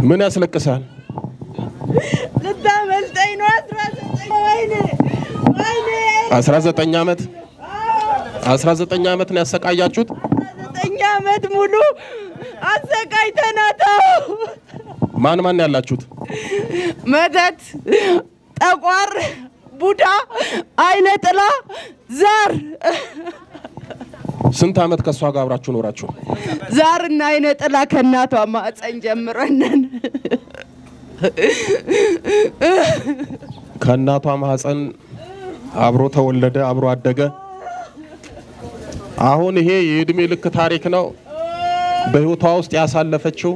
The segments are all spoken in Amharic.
ምን ያስለቅሳል? ልታመልጠኝ ነው። አስራ ዘጠኝ ወይኔ ወይኔ 19 ዓመት 19 ዓመት ነው ያሰቃያችሁት? ዘጠኝ ዓመት ሙሉ አሰቃይተናታው። ማን ማን ያላችሁት? መተት፣ ጠቋር፣ ቡዳ፣ አይነ ጥላ፣ ዛር ስንት ዓመት ከእሷ ጋር አብራችሁ ኖራችሁ? ዛር እና አይነ ጥላ ከእናቷ ማፀን ጀምረነን ከእናቷ ማህፀን አብሮ ተወለደ፣ አብሮ አደገ። አሁን ይሄ የእድሜ ልክ ታሪክ ነው። በህይወቷ ውስጥ ያሳለፈችው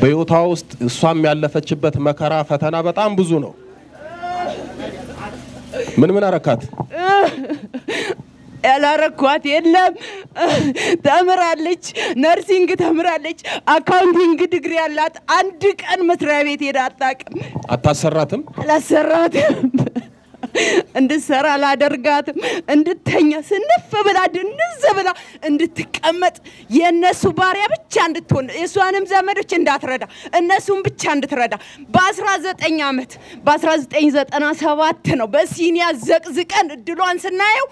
በህይወቷ ውስጥ እሷም ያለፈችበት መከራ፣ ፈተና በጣም ብዙ ነው። ምን ምን አረካት? ያላረኳት የለም። ተምራለች፣ nursing ተምራለች፣ accounting ዲግሪ ያላት። አንድ ቀን መስሪያ ቤት ሄዳ አታውቅም። አታሰራትም? አላሰራትም፣ እንድትሰራ አላደርጋትም። እንድተኛ ስንፍ ብላ ድንዝ ብላ እንድትቀመጥ የእነሱ ባሪያ ብቻ እንድትሆን የእሷንም ዘመዶች እንዳትረዳ እነሱን ብቻ እንድትረዳ በ19 ዓመት በ1997 ነው በሲኒ ያ ዘቅዝቀን እድሏን ስናየው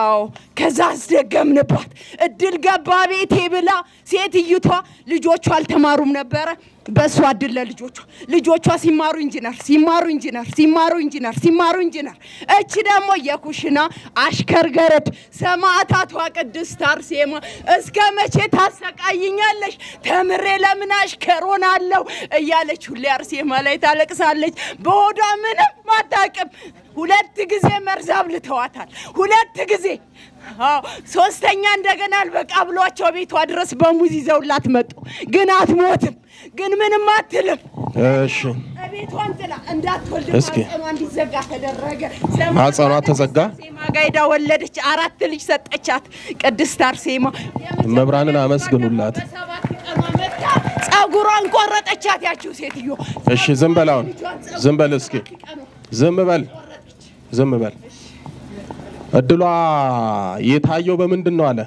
አዎ ከዛ አስደገምንባት። እድል ገባ ቤቴ ብላ ሴትይቷ ልጆቿ አልተማሩም ነበረ። በእሷ እድል ለልጆቿ ልጆቿ ሲማሩ ኢንጂነር ሲማሩ ኢንጂነር ሲማሩ ኢንጂነር ሲማሩ ኢንጂነር። እቺ ደግሞ የኩሽና አሽከር ገረድ ሰማዕታቷ ቅድስት አርሴማ እስከ መቼ ታሰቃይኛለሽ? ተምሬ ለምን አሽከር ሆናለሁ? እያለች ሁሌ አርሴማ ላይ ታለቅሳለች። በሆዷ ምንም አታውቅም። ሁለት ጊዜ መርዝ አብልተዋታል። ሁለት ጊዜ ሶስተኛ እንደገና አልበቃ ብሏቸው ቤቷ ድረስ በሙዝ ይዘውላት መጡ። ግን አትሞትም፣ ግን ምንም አትልም። እሺ፣ ቤቷን ጥላ እንዳትወልድ ማህፀኗ እንዲዘጋ ተደረገ። ማህፀኗ ተዘጋ? አርሴማ ጋይዳ ወለደች። አራት ልጅ ሰጠቻት ቅድስት አርሴማ። መብራንን አመስግኑላት። በሰባት ቀኗ ጸጉሯን ቆረጠቻት ያችው ሴትዮ። እሺ፣ ዝም በል አሁን፣ ዝም በል እስኪ፣ ዝም በል፣ ዝም በል። እድሏ የታየው በምንድን ነው አለ?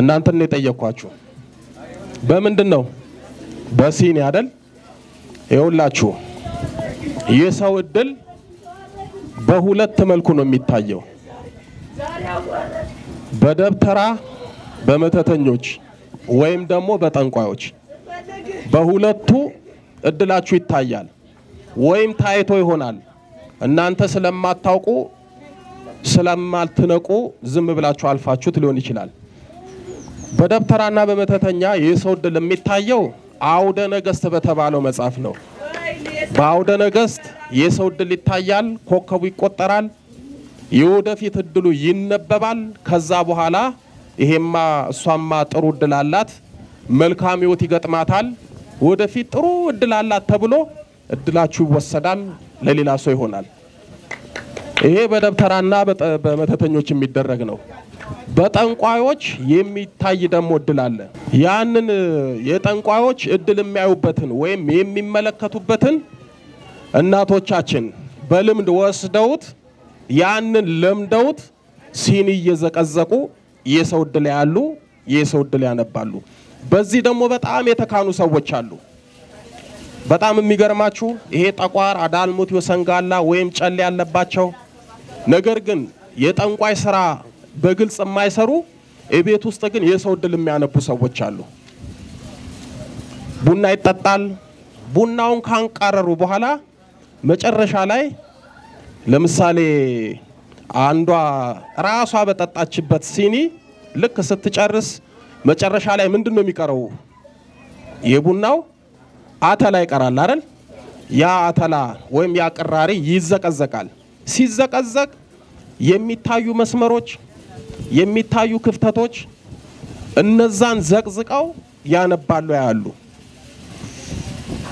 እናንተን ነው የጠየኳችሁ። በምንድን ነው? በሲኒ አይደል? ይኸውላችሁ የሰው እድል በሁለት መልኩ ነው የሚታየው። በደብተራ በመተተኞች ወይም ደግሞ በጠንቋዮች በሁለቱ እድላችሁ ይታያል። ወይም ታይቶ ይሆናል እናንተ ስለማታውቁ ስለማትነቁ ዝም ብላችሁ አልፋችሁት ሊሆን ይችላል። በደብተራና በመተተኛ የሰው እድል የሚታየው አውደ ነገስት በተባለው መጽሐፍ ነው። በአውደ ነገስት የሰው እድል ይታያል፣ ኮከቡ ይቆጠራል፣ የወደፊት እድሉ ይነበባል። ከዛ በኋላ ይሄማ እሷማ ጥሩ እድል አላት፣ መልካም ህይወት ይገጥማታል፣ ወደፊት ጥሩ እድል አላት ተብሎ እድላችሁ ይወሰዳል፣ ለሌላ ሰው ይሆናል። ይሄ በደብተራና በመተተኞች የሚደረግ ነው። በጠንቋዮች የሚታይ ደግሞ እድል አለ። ያንን የጠንቋዮች እድል የሚያዩበትን ወይም የሚመለከቱበትን እናቶቻችን በልምድ ወስደውት ያንን ለምደውት ሲኒ እየዘቀዘቁ የሰው እድል ያሉ የሰው እድል ያነባሉ። በዚህ ደግሞ በጣም የተካኑ ሰዎች አሉ። በጣም የሚገርማችሁ ይሄ ጠቋር፣ አዳልሙት፣ ወሰንጋላ ወይም ጨሌ ያለባቸው ነገር ግን የጠንቋይ ስራ በግልጽ የማይሰሩ የቤት ውስጥ ግን የሰው እድል የሚያነቡ ሰዎች አሉ። ቡና ይጠጣል። ቡናውን ካንቃረሩ በኋላ መጨረሻ ላይ ለምሳሌ አንዷ ራሷ በጠጣችበት ሲኒ ልክ ስትጨርስ መጨረሻ ላይ ምንድን ነው የሚቀረው? የቡናው አተላ ይቀራል አይደል? ያ አተላ ወይም ያ ቅራሪ ይዘቀዘቃል። ሲዘቀዘቅ የሚታዩ መስመሮች፣ የሚታዩ ክፍተቶች እነዛን ዘቅዝቀው ያነባሉ ያሉ።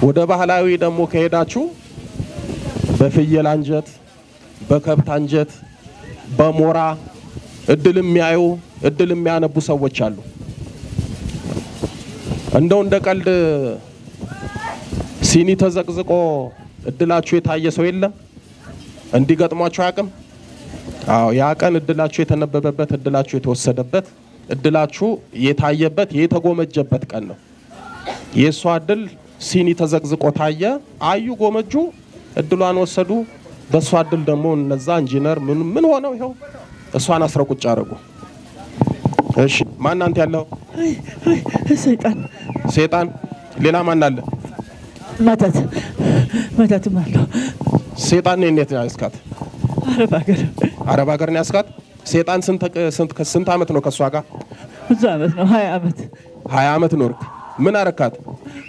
ወደ ባህላዊ ደግሞ ከሄዳችሁ በፍየል አንጀት፣ በከብት አንጀት፣ በሞራ እድል የሚያዩ እድል የሚያነቡ ሰዎች አሉ። እንደው እንደ ቀልድ ሲኒ ተዘቅዝቆ እድላችሁ የታየ ሰው የለም? እንዲገጥሟችሁ አያውቅም? አዎ፣ ያ ቀን እድላችሁ የተነበበበት፣ እድላችሁ የተወሰደበት፣ እድላችሁ የታየበት የተጎመጀበት ቀን ነው። የእሷ እድል ሲኒ ተዘቅዝቆ ታየ። አዩ ጎመጁ እድሏን ወሰዱ። በእሷ እድል ደግሞ እነዛ ኢንጂነር ምን ምን ሆነው ይኸው እሷን አስረው ቁጭ አደረጉ። እሺ ማን አንተ ያለው ሰይጣን ሴጣን፣ ሌላ ማን አለ? መተት መተትም አለው። ሴጣን እንዴት ነው ያዝካት? አረብ ሀገር አረብ ሀገር ነው ያዝካት። ሴጣን ስንት አመት ነው ከእሷ ጋር? ብዙ አመት ነው፣ ሀያ አመት ሀያ አመት ኖርክ። ምን አረካት?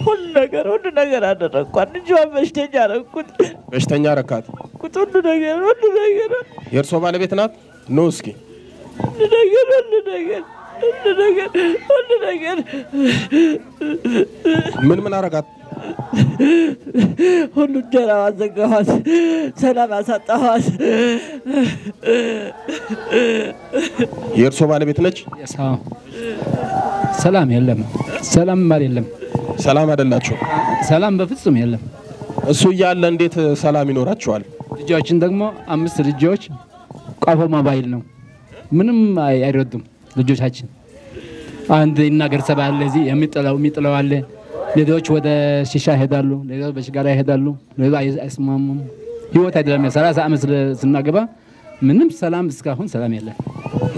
ሁሉ ነገር ሁሉ ነገር አደረግኳት። ልጇን በሽተኛ አረግኩት በሽተኛ አረካት። ሁሉ ነገር ሁሉ ነገር የእርሶ ባለቤት ናት? no እስኪ ሁሉ ነገር ሁሉ ነገር ሁሉ ነገር ሁሉ ነገር ምን ምን አረጋት? ሁሉ እንጀራ አዘጋኋት፣ ሰላም አሳጣኋት። የእርሶ ባለቤት ነች? ሰላም ሰላም የለም። ሰላም ማል የለም። ሰላም አይደላችሁ? ሰላም በፍጹም የለም። እሱ እያለ እንዴት ሰላም ይኖራችኋል? ልጆችን ደግሞ አምስት ልጆች ቋፎ ሞባይል ነው። ምንም አይ- አይረዱም ልጆቻችን። አንድ ይናገር ሰባ አለ እዚህ የሚጥለው የሚጥለው አለ። ሌሎች ወደ ሺሻ ይሄዳሉ፣ ሌሎች በሽጋራ ይሄዳሉ። ሌሎች አይ- አይስማሙም። ህይወት አይደለም። ሰላሳ ዓመት ስናገባ ምንም ሰላም እስካሁን ሰላም የለም።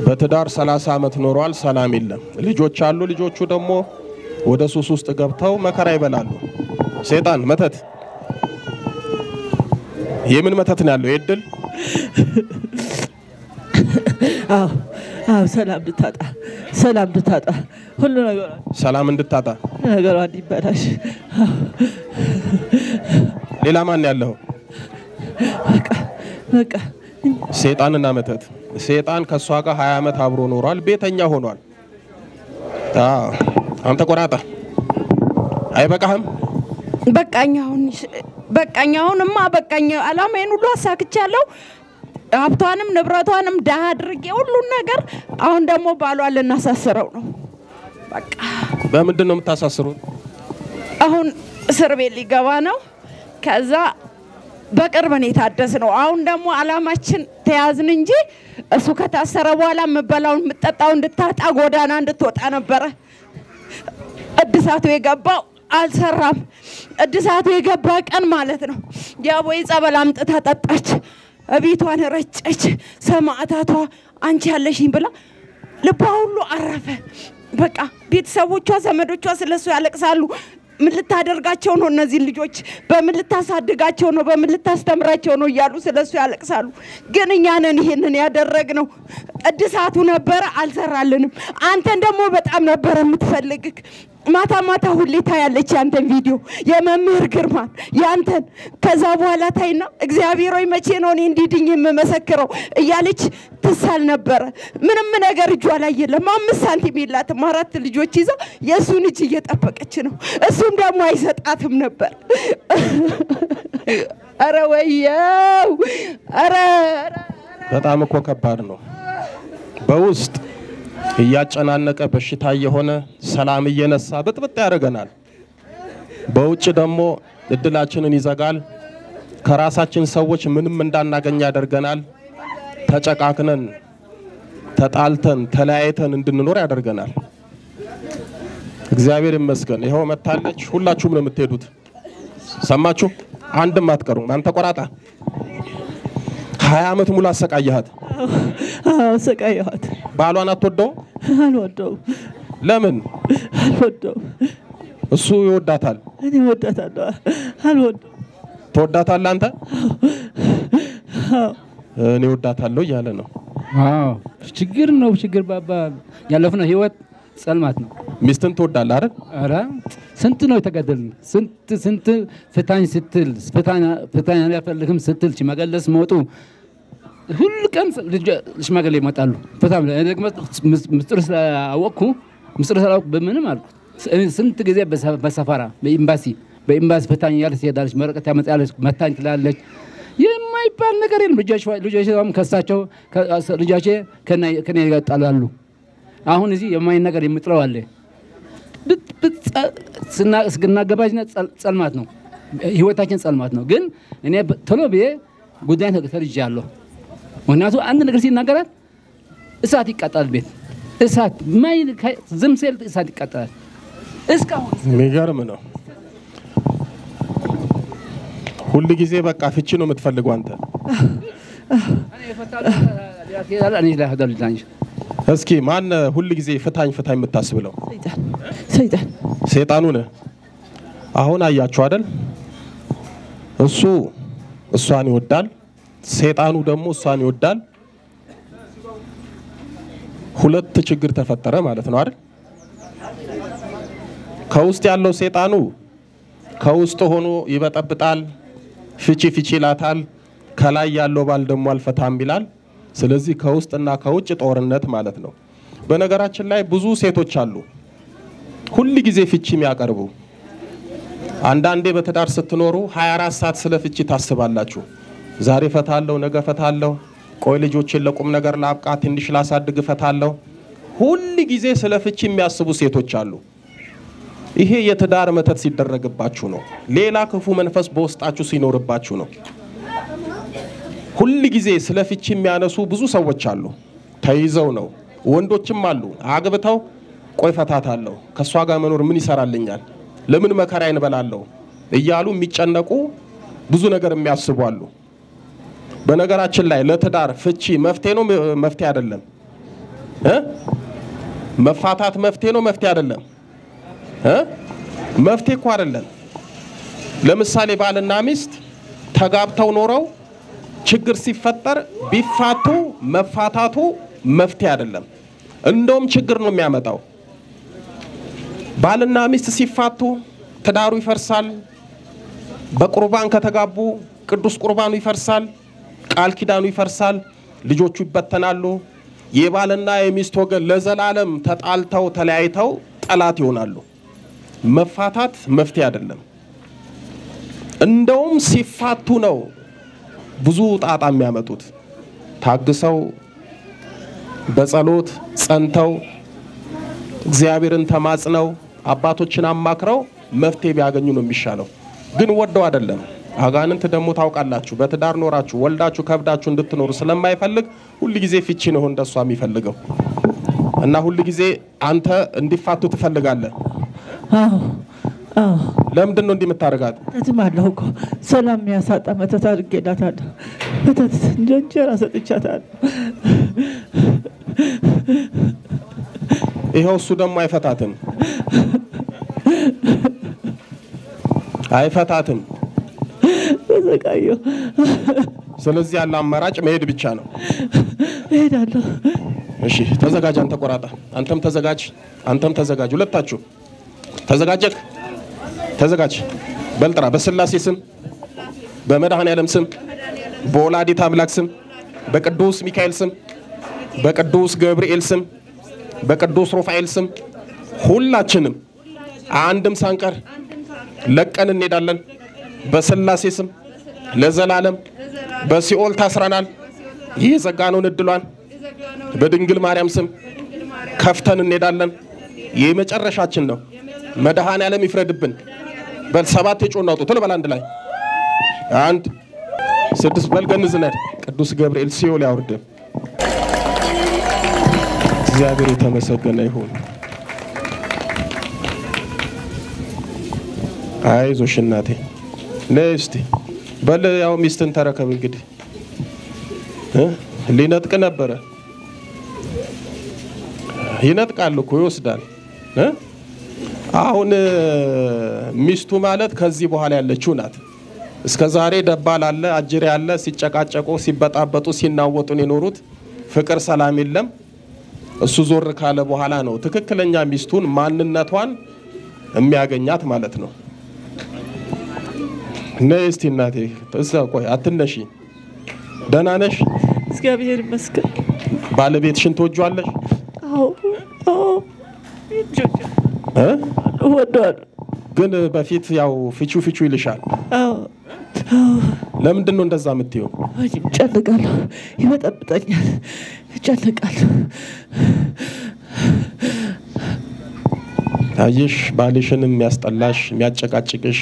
በትዳር 30 ዓመት ኖሯል፣ ሰላም የለም። ልጆች አሉ። ልጆቹ ደግሞ ወደ ሱስ ውስጥ ገብተው መከራ ይበላሉ። ሴጣን መተት፣ የምን መተት ነው ያለው? የእድል አዎ አዎ፣ ሰላም እንድታጣ ሰላም እንድታጣ ሁሉ ነገሯ ሰላም እንድታጣ። ነገሯ እንዲበላሽ ሌላ ማን ያለው? በቃ በቃ ሴጣንና መተት። ሴጣን ከእሷ ጋር 20 ዓመት አብሮ ኖሯል፣ ቤተኛ ሆኗል። አዎ፣ አንተ ቆራጣ አይበቃህም? በቃኝ አሁን በቃኝ አሁንማ በቃኝ። አላማዬን ሁሉ አሳክቻለሁ። ሀብቷንም ንብረቷንም ድሃ አድርጌ ሁሉን ነገር አሁን ደግሞ ባሏን ልናሳስረው ነው። በቃ በምንድን ነው የምታሳስሩት? አሁን እስር ቤት ሊገባ ነው። ከዛ በቅርብ ነው የታደስ ነው። አሁን ደግሞ አላማችን ተያዝን እንጂ እሱ ከታሰረ በኋላ የምበላውን የምጠጣው እንድታጣ ጎዳና እንድትወጣ ነበረ። እድሳቱ የገባው አልሰራም። እድሳቱ የገባ ቀን ማለት ነው የአቦይ ጸበል አምጥታ ጠጣች፣ እቤቷን ረጨች። ሰማዕታቷ አንቺ ያለሽኝ ብላ ልቧ ሁሉ አረፈ። በቃ ቤተሰቦቿ፣ ዘመዶቿ ስለሱ ያለቅሳሉ። ምን ልታደርጋቸው ነው? እነዚህን ልጆች በምን ልታሳድጋቸው ነው? በምን ልታስተምራቸው ነው? እያሉ ስለሱ ያለቅሳሉ። ግን እኛ ነን ይሄንን ያደረግነው። እድሳቱ ነበረ፣ አልሰራልንም። አንተን ደግሞ በጣም ነበረ የምትፈልግክ ማታ ማታ ሁሌ ታያለች ያንተን ቪዲዮ የመምህር ግርማን ያንተን። ከዛ በኋላ ታይና እግዚአብሔር ሆይ መቼ ነው እኔ እንዲድኝ የምመሰክረው እያለች ትሳል ነበረ። ምንም ነገር እጇ ላይ የለም። አምስት ሳንቲም የላትም። አራት ልጆች ይዛ የእሱን እጅ እየጠበቀች ነው። እሱም ደግሞ አይሰጣትም ነበር። አረ ወየው! አረ በጣም እኮ ከባድ ነው። በውስጥ እያጨናነቀ በሽታ እየሆነ ሰላም እየነሳ ብጥብጥ ያደርገናል። በውጭ ደግሞ እድላችንን ይዘጋል። ከራሳችን ሰዎች ምንም እንዳናገኝ ያደርገናል። ተጨቃክነን፣ ተጣልተን፣ ተለያይተን እንድንኖር ያደርገናል። እግዚአብሔር ይመስገን ይኸው መታለች። ሁላችሁም ነው የምትሄዱት። ሰማችሁ? አንድም አትቀሩም። አንተ ቆራጣ ሀያ ዓመት ሙሉ አሰቃየሃት። አዎ ሰቃየኋት። ባሏን አትወደው? አልወደውም ለምን? አልወደውም። እሱ ይወዳታል። እኔ ወዳታለሁ። አልወደውም። ትወዳታለህ አንተ? እኔ ወዳታለሁ እያለ ነው። አዎ ችግር ነው። ችግር ባባ ያለፍነው ህይወት ጸልማት ነው። ሚስትን ትወዳለህ አይደል? ኧረ ስንት ነው የተገደልን? ስንት ስንት ፍታኝ ስትል ፍታኝ ፍታኝ አልፈልግም ስትል ሽማግሌስ መጡ። ሁሉ ቀን ሽማግሌ ይመጣሉ። እኔ ደግሞ ምስ- ምስጢር ስላወቅኩ ምስጢር ስላወቅኩ በምንም አልኩ። ስንት ጊዜ በሰ- በሰፈራ በኤምባሲ በኤምባሲ ፍታኝ እያለች ትሄዳለች። መረቀት ያመጣለች፣ መታኝ ትላለች። የማይባል ነገር የለም። ልጆች ልጆች ከሳቸው ልጆቼ ጋር ይጣላሉ። አሁን እዚህ የማይን ነገር የምጥለው አለ ስናገባጅና ጸል- ጸልማት ነው ህይወታችን ጸልማት ነው። ግን እኔ ቶሎ ብዬ ጉዳይን ተልጃለሁ። ምክንያቱ አንድ ነገር ሲናገራት እሳት ይቃጠላል። ቤት እሳት ማይ ዝም ሲል እሳት ይቃጠላል። እስካሁን የሚገርም ነው። ሁል ጊዜ በቃ ፍቺ ነው የምትፈልገው አንተ። እስኪ ማን ሁል ጊዜ ፍታኝ ፍታኝ የምታስብለው? ሰይጣን ሴጣኑ ነህ። አሁን አያችሁ አይደል? እሱ እሷን ይወዳል፣ ሴጣኑ ደግሞ እሷን ይወዳል። ሁለት ችግር ተፈጠረ ማለት ነው አይደል? ከውስጥ ያለው ሴጣኑ ከውስጥ ሆኖ ይበጠብጣል፣ ፍቺ ፍቺ ይላታል። ከላይ ያለው ባል ደግሞ አልፈታም ይላል። ስለዚህ ከውስጥና ከውጭ ጦርነት ማለት ነው። በነገራችን ላይ ብዙ ሴቶች አሉ ሁል ጊዜ ፍቺ የሚያቀርቡ አንዳንዴ በትዳር ስትኖሩ 24 ሰዓት ስለ ፍቺ ታስባላችሁ። ዛሬ ፈታለሁ፣ ነገ ፈታለሁ፣ ቆይ ልጆችን ለቁም ነገር ላብቃ፣ ትንሽ ላሳድግ ፈታለሁ። ሁል ጊዜ ስለ ፍቺ የሚያስቡ ሴቶች አሉ። ይሄ የትዳር መተት ሲደረግባችሁ ነው። ሌላ ክፉ መንፈስ በውስጣችሁ ሲኖርባችሁ ነው። ሁል ጊዜ ስለ ፍቺ የሚያነሱ ብዙ ሰዎች አሉ። ተይዘው ነው። ወንዶችም አሉ አግብተው ቆይ ፈታታለሁ፣ ከእሷ ጋር መኖር ምን ይሰራልኛል፣ ለምን መከራ እንበላለሁ እያሉ የሚጨነቁ ብዙ ነገር የሚያስቡ አሉ። በነገራችን ላይ ለትዳር ፍቺ መፍትሄ ነው መፍትሄ አይደለም መፋታት መፍትሄ ነው መፍትሄ አይደለም መፍትሄ እኮ አይደለም። ለምሳሌ ባልና ሚስት ተጋብተው ኖረው ችግር ሲፈጠር ቢፋቱ መፋታቱ መፍትሄ አይደለም፣ እንደውም ችግር ነው የሚያመጣው። ባልና ሚስት ሲፋቱ ትዳሩ ይፈርሳል። በቁርባን ከተጋቡ ቅዱስ ቁርባኑ ይፈርሳል፣ ቃል ኪዳኑ ይፈርሳል፣ ልጆቹ ይበተናሉ። የባልና የሚስት ወገን ለዘላለም ተጣልተው ተለያይተው ጠላት ይሆናሉ። መፋታት መፍትሄ አይደለም። እንደውም ሲፋቱ ነው ብዙ ጣጣ የሚያመጡት። ታግሰው በጸሎት ጸንተው እግዚአብሔርን ተማጽነው አባቶችን አማክረው መፍትሄ ቢያገኙ ነው የሚሻለው። ግን ወደው አይደለም። አጋንንት ደግሞ ታውቃላችሁ፣ በትዳር ኖራችሁ ወልዳችሁ ከብዳችሁ እንድትኖሩ ስለማይፈልግ ሁል ጊዜ ፍቺ ነው እንደሷ የሚፈልገው እና ሁል ጊዜ አንተ እንዲፋቱ ትፈልጋለህ። አዎ አዎ ለምንድን ነው እንዲህ የምታደርጋት? አለሁ እኮ ሰላም የሚያሳጣ መተት አድርጌላታለሁ። መተት እንደ እንጀራ ሰጥቻታለሁ። ይኸው እሱ ደግሞ አይፈታትም አይፈታትም። ተሰቃየሁ። ስለዚህ ያለ አማራጭ መሄድ ብቻ ነው። እሄዳለሁ። እሺ ተዘጋጅ፣ አንተ ቆራጣ፣ አንተም ተዘጋጅ፣ አንተም ተዘጋጅ። ሁለታችሁ ተዘጋጀክ? ተዘጋጅ። በልጥራ በስላሴ ስም፣ በመድኃኔ ዓለም ስም፣ በወላዲት አምላክ ስም፣ በቅዱስ ሚካኤል ስም፣ በቅዱስ ገብርኤል ስም፣ በቅዱስ ሩፋኤል ስም ሁላችንም አንድም ሳንቀር ለቀን እንሄዳለን። በስላሴ ስም ለዘላለም በሲኦል ታስረናል። ይህ የዘጋነውን እድሏን በድንግል ማርያም ስም ከፍተን እንሄዳለን። የመጨረሻችን ነው። መድኃኔ ዓለም ይፍረድብን። በል ሰባት የጮና አውጡ ቶሎ በል አንድ ላይ አንድ ስድስት በል ገንዝነድ ቅዱስ ገብርኤል ሲኦል ያውርድን። እግዚአብሔር የተመሰገነ ይሁን። አይዞሽ እናቴ ነይ እስቲ በል ያው ሚስትን ተረከብ እንግዲህ ሊነጥቅ ነበረ ይነጥቃል እኮ ይወስዳል አሁን ሚስቱ ማለት ከዚህ በኋላ ያለችው ናት። እስከ ዛሬ ደባል አለ አጅሬ አለ ሲጨቃጨቁ ሲበጣበጡ ሲናወጡን የኖሩት ፍቅር ሰላም የለም። እሱ ዞር ካለ በኋላ ነው ትክክለኛ ሚስቱን ማንነቷን የሚያገኛት ማለት ነው። ነይ እስቲ እናቴ እዛ ቆይ አትነሺ። ደህና ነሽ? እግዚአብሔር ይመስገን። ባለቤትሽን ትወጇለሽ? አዎ? እወደዋለሁ። ግን በፊት ያው ፍቹ ፍቹ ይልሻል። ለምንድን ነው እንደዛ የምትይው? እጨነቃለሁ፣ ይበጠብጠኛል፣ እጨነቃለሁ። አየሽ ባልሽንም የሚያስጠላሽ የሚያጨቃጭቅሽ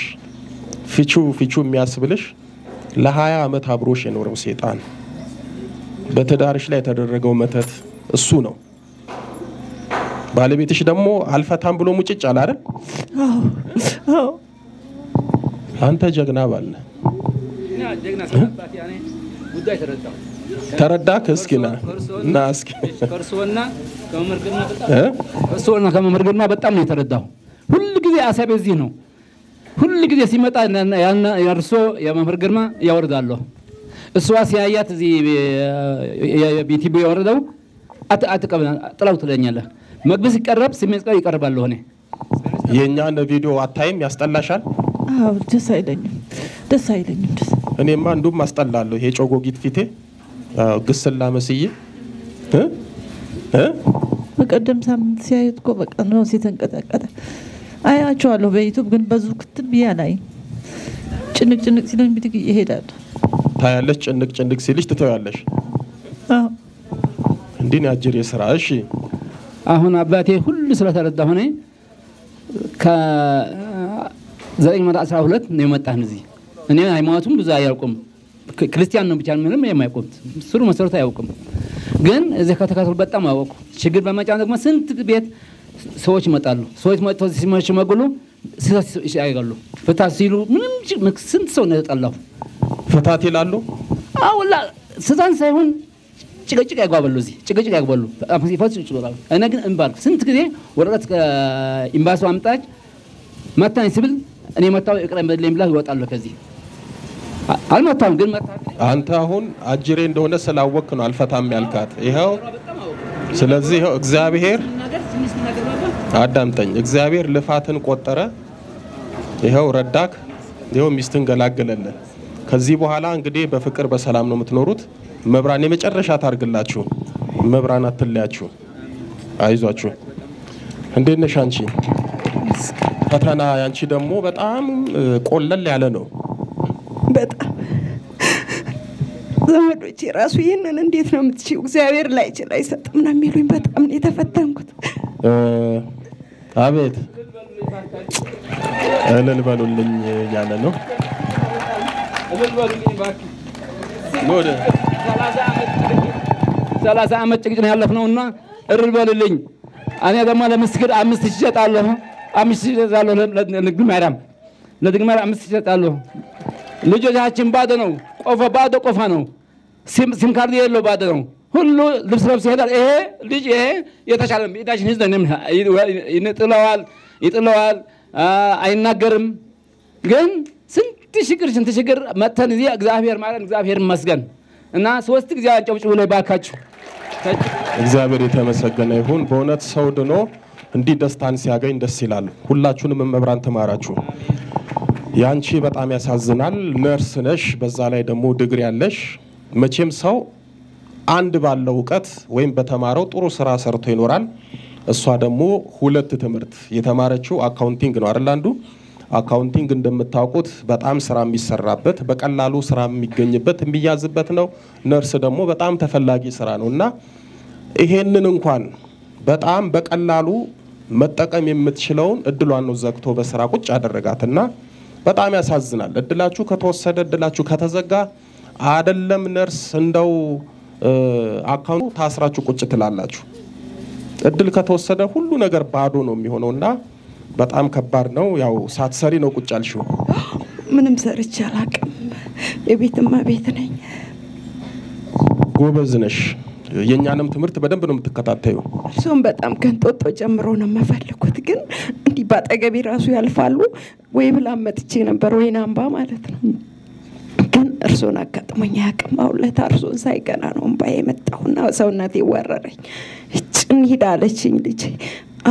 ፍቹ ፍቹ የሚያስብልሽ ለሀያ ዓመት አብሮሽ የኖረው ሴጣን በትዳርሽ ላይ የተደረገው መተት እሱ ነው። ባለቤትሽ ደግሞ አልፈታም ብሎ ሙጭጭ አለ አይደል? አዎ አዎ አንተ ጀግና ባል ነህ። ጀግና ስለአባቴ ያኔ ጉዳይ ተረዳሁ። ተረዳክ? እስኪ ና እና እስኪ ከመምህር ግርማ በጣም እ? ከእርስዎና ከመምህር ግርማ በጣም ነው የተረዳሁ። ሁል ጊዜ አሳቤ እዚህ ነው። ሁል ጊዜ ሲመጣ ያን የእርሶ የመምህር ግርማ ያወርዳለሁ። እሷ ሲያያት እዚህ አት- አትቀበል ጥላው ትለኛለህ። መግቢያ ሲቀረብ ስሜት ቀር ይቀርባለሁ እኔ የእኛን ቪዲዮ አታይም? ያስጠላሻል? አዎ ደስ አይለኝም ደስ አይለኝም ደስ እኔማ እንዱም አስጠላለሁ። ይሄ ጮጎጊት ፊቴ አዎ፣ ግስላ መስዬ እ? እ? በቀደም ሳምንት ሲያዩት እኮ በቃ ነው ሲተንቀጠቀጠ አያቸዋለሁ በዩቱብ ግን በዙ ክትብ ብዬ አላይም። ጭንቅ ጭንቅ ሲለኝ ብድግ ይሄዳል። ታያለሽ፣ ጭንቅ ጭንቅ ሲልሽ ትተያለሽ። አዎ እንዲህ ነው ስራ። እሺ አሁን አባቴ ሁሉ ስለተረዳሁ እኔ ከዘጠኝ መቶ አስራ ሁለት ነው የመጣን እዚህ። እኔ ሃይማኖቱም ብዙ አያውቁም፣ ክርስቲያን ነው ብቻ ምንም የማያውቁም ስሩ መሰረቱ አያውቁም። ግን እዚህ ከተከተሉ በጣም አወቁ። ችግር በመጫ ደግሞ ስንት ቤት ሰዎች ይመጣሉ። ሰዎች መጥተው ስህተት ያደርጋሉ። ፍታት ሲሉ ምንም ስንት ሰው ነው የተጠላሁ። ፍታት ይላሉ። አሁላ ስህተት ሳይሆን ጭቅጭቅ ያግባባሉ። እዚህ ጭቅጭቅ ያግባሉ። እኔ ግን እምባልኩ ስንት ጊዜ ወረቀት ከኤምባሲው አምጣች መታኝ ስብል እኔ መታው ይቅረን በድለኝ ብላ ይወጣለሁ ከዚህ አልመታም ግን መታ አንተ አሁን አጅሬ እንደሆነ ስላወቅ ነው አልፈታም ያልካት። ይኸው ስለዚህ ይኸው እግዚአብሔር አዳምጠኝ። እግዚአብሔር ልፋትን ቆጠረ። ይኸው ረዳክ። ይኸው ሚስትን ገላገለልን። ከዚህ በኋላ እንግዲህ በፍቅር በሰላም ነው የምትኖሩት። መብራን የመጨረሻ ታርግላችሁ። መብራን አትለያችሁ። አይዟችሁ። እንዴት ነሽ አንቺ? ፈተና ያንቺ ደግሞ በጣም ቆለል ያለ ነው። በጣም ዘመዶቼ ራሱ ይህንን እንዴት ነው የምትችይው? እግዚአብሔር ላይችል አይሰጥም ነው የሚሉኝ። በጣም ነው የተፈተንኩት። አቤት እልል በሉልኝ እያለ ነው። ሰላሳ ዓመት ጭቅጭቅ ያለፍነው እና እርል በልልኝ። እኔ ደግሞ ለምስክር አምስት ሺህ እሸጣለሁ። አምስት ሺህ እሸጣለሁ ለንግድ ማርያም ለንግድ ማርያም አምስት ሺህ እሸጣለሁ። ልጆቻችን ባዶ ነው፣ ቆፈ ባዶ ቆፋ ነው። ሲም ካርድ የለው ባዶ ነው። ሁሉ ልብስ ለብስ ይሄዳል። ይሄ ልጅ ይሄ የተሻለ ቤታችን ህዝብ ይጥለዋል፣ ይጥለዋል፣ አይናገርም። ግን ስንት ችግር ስንት ችግር መጥተን እዚህ እግዚአብሔር ማለት እግዚአብሔር ይመስገን እና ሶስት ጊዜ አጨብጭቡ ላይ ባካችሁ እግዚአብሔር የተመሰገነ ይሁን። በእውነት ሰው ድኖ እንዲህ ደስታን ሲያገኝ ደስ ይላል። ሁላችሁንም እመብርሃን ትማራችሁ። ያንቺ በጣም ያሳዝናል። ነርስ ነሽ፣ በዛ ላይ ደግሞ ድግሪ ያለሽ። መቼም ሰው አንድ ባለው እውቀት ወይም በተማረው ጥሩ ስራ ሰርቶ ይኖራል። እሷ ደግሞ ሁለት ትምህርት የተማረችው accounting ነው አይደል? አንዱ accounting እንደምታውቁት በጣም ስራ የሚሰራበት በቀላሉ ስራ የሚገኝበት የሚያዝበት ነው። ነርስ ደግሞ በጣም ተፈላጊ ስራ ነው እና ይሄንን እንኳን በጣም በቀላሉ መጠቀም የምትችለውን እድሏን ነው ዘግቶ በስራ ቁጭ ያደረጋት እና በጣም ያሳዝናል። እድላችሁ ከተወሰደ እድላችሁ ከተዘጋ አደለም ነርስ እንደው አካውንቱ ታስራችሁ ቁጭ ትላላችሁ። እድል ከተወሰደ ሁሉ ነገር ባዶ ነው የሚሆነው እና በጣም ከባድ ነው። ያው ሳትሰሪ ነው ቁጭ ያልሽው። ምንም ሰርቼ አላውቅም። የቤትማ ቤት ነኝ። ጎበዝ ነሽ። የእኛንም ትምህርት በደንብ ነው የምትከታተዩ። እርሶም በጣም ከንጦጦ ጀምሮ ነው የምፈልጉት፣ ግን እንዲህ በአጠገቤ ራሱ ያልፋሉ። ወይ ብላ መጥቼ ነበር ወይን አምባ ማለት ነው። እርሶን አጋጥሞኝ አያውቅም። አሁን ለታ እርሶን ሳይገና ነው እምባ የመጣሁና ሰውነቴ ወረረኝ። ጭን ሂድ አለችኝ ልጄ።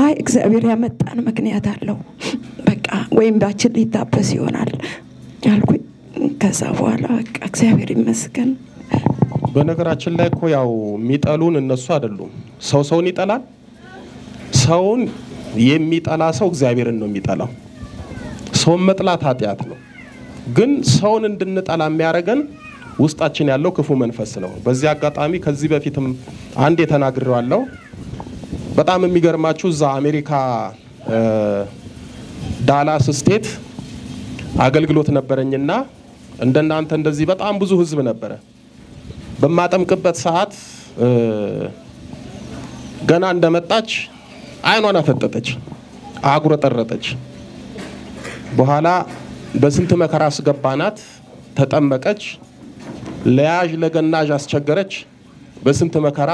አይ እግዚአብሔር ያመጣን ምክንያት አለው፣ በቃ ወይም ባችን ሊታበስ ይሆናል አልኩኝ። ከዛ በኋላ በቃ እግዚአብሔር ይመስገን በነገራችን ላይ እኮ ያው የሚጠሉን እነሱ አይደሉም። ሰው ሰውን ይጠላል። ሰውን የሚጠላ ሰው እግዚአብሔርን ነው የሚጠላው። ሰውን መጥላት ኃጢአት ነው። ግን ሰውን እንድንጠላ የሚያደርገን ውስጣችን ያለው ክፉ መንፈስ ነው። በዚህ አጋጣሚ ከዚህ በፊትም አንድ የተናግሬዋለሁ። በጣም የሚገርማችሁ እዛ አሜሪካ ዳላስ ስቴት አገልግሎት ነበረኝና እንደናንተ እንደዚህ በጣም ብዙ ህዝብ ነበረ። በማጠምቅበት ሰዓት ገና እንደመጣች አይኗን አፈጠጠች፣ አጉረጠረጠች። በኋላ በስንት መከራ አስገባናት፣ ተጠመቀች። ለያዥ ለገናዥ አስቸገረች። በስንት መከራ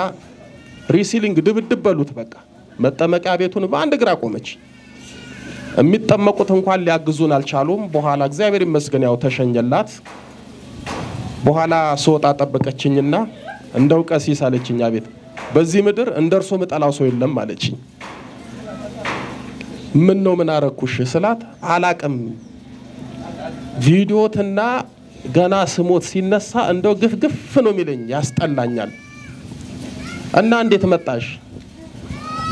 wrestling ድብድብ በሉት በቃ መጠመቂያ ቤቱን በአንድ እግር አቆመች። የሚጠመቁት እንኳን ሊያግዙን አልቻሉም። በኋላ እግዚአብሔር ይመስገን ያው ተሸኘላት። በኋላ ስወጣ ጠበቀችኝና እንደው ቀሲስ አለችኝ፣ አቤት በዚህ ምድር እንደ እርሶ ምጠላው ሰው የለም አለችኝ። ምን ነው ምን አረኩሽ ስላት አላቅም ቪዲዮትና ገና ስሞት ሲነሳ እንደው ግፍ ግፍ ነው የሚለኝ ያስጠላኛል። እና እንዴት መጣሽ?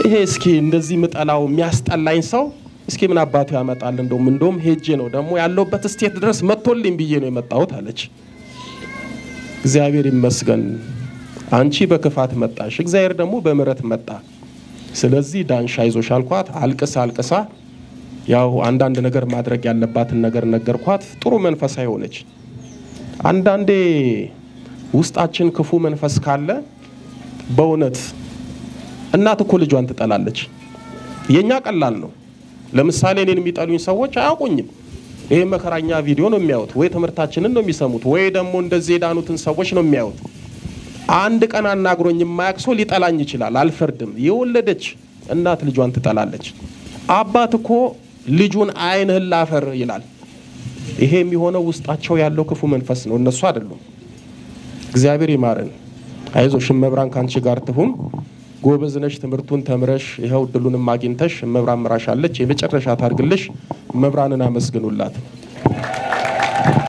ይሄ እስኪ እንደዚህ ምጠላው የሚያስጠላኝ ሰው እስኪ ምን አባቱ ያመጣል? እንደውም እንደውም ሄጄ ነው ደግሞ ያለውበት ስቴት ድረስ መጥቶልኝ ብዬ ነው የመጣሁት አለች። እግዚአብሔር ይመስገን አንቺ በክፋት መጣሽ፣ እግዚአብሔር ደግሞ በምሕረት መጣ። ስለዚህ ዳንሻ አይዞሽ አልኳት። አልቅሳ አልቅሳ ያው አንዳንድ ነገር ማድረግ ያለባትን ነገር ነገርኳት። ጥሩ መንፈሳዊ ሆነች። አንዳንዴ ውስጣችን ክፉ መንፈስ ካለ በእውነት እናት እኮ ልጇን ትጠላለች። የኛ ቀላል ነው። ለምሳሌ እኔን የሚጠሉኝ ሰዎች አያውቁኝም። ይሄ መከራኛ ቪዲዮ ነው የሚያዩት፣ ወይ ትምህርታችንን ነው የሚሰሙት፣ ወይ ደግሞ እንደዚህ የዳኑትን ሰዎች ነው የሚያዩት። አንድ ቀን አናግሮኝ የማያውቅ ሰው ሊጠላኝ ይችላል። አልፈርድም። የወለደች እናት ልጇን ትጠላለች። አባት እኮ ልጁን ዓይንህን ላፈር ይላል። ይሄ የሚሆነው ውስጣቸው ያለው ክፉ መንፈስ ነው፣ እነሱ አይደሉም። እግዚአብሔር ይማረን። አይዞሽ እመብራን ከአንቺ ጋር ትሁን። ጎበዝ ነሽ፣ ትምህርቱን ተምረሽ ይኸው እድሉንም አግኝተሽ እመብራን ምራሻለች። የመጨረሻ ታርግልሽ። እመብራንን አመስግኑላት።